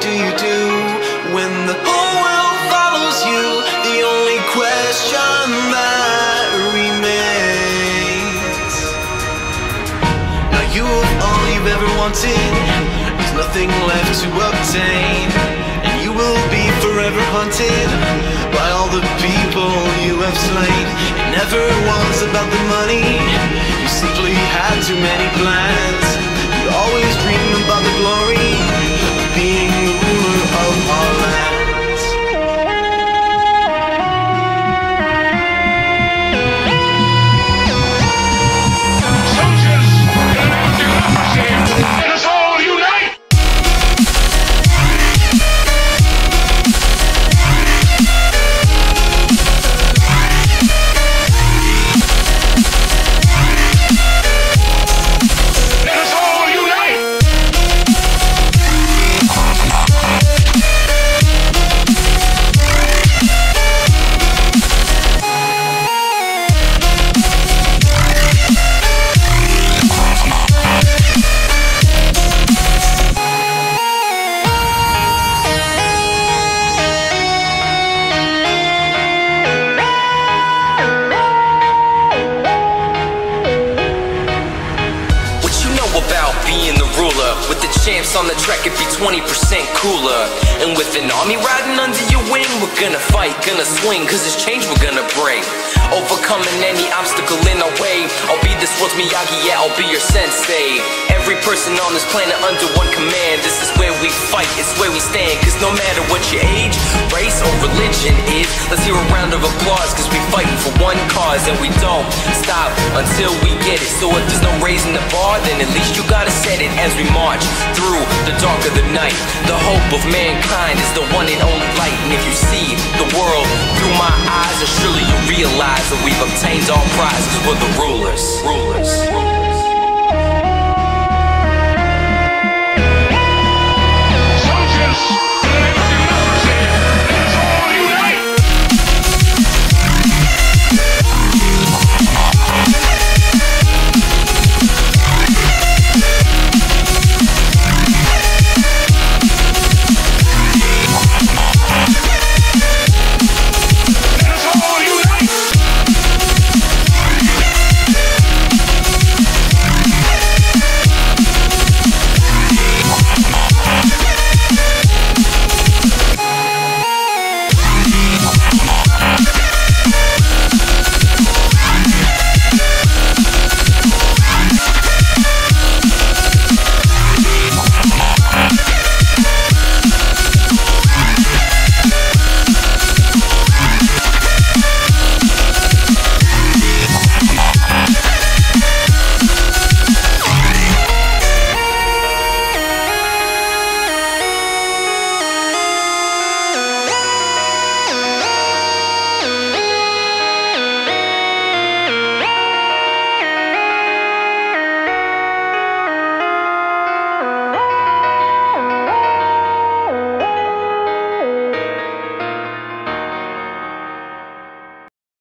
what do you do when the whole world follows you? The only question that remains. Now you have all you've ever wanted. There's nothing left to obtain. And you will be forever haunted by all the people you have slain. It never was about the money. You simply had too many plans. On the track, it'd be 20% cooler. And with an army riding under your wing, we're gonna fight, gonna swing, cause it's change we're gonna bring. Overcoming any obstacle in our way. I'll be this world's Miyagi, yeah, I'll be your sensei. Every person on this planet under one command. This is where it's where we stand. Cause no matter what your age, race, or religion is, let's hear a round of applause, cause we fighting for one cause. And we don't stop until we get it. So if there's no raising the bar, then at least you gotta set it as we march through the dark of the night. The hope of mankind is the one and only light. And if you see the world through my eyes, then surely you realize that we've obtained our prize. We're the rulers. Rulers.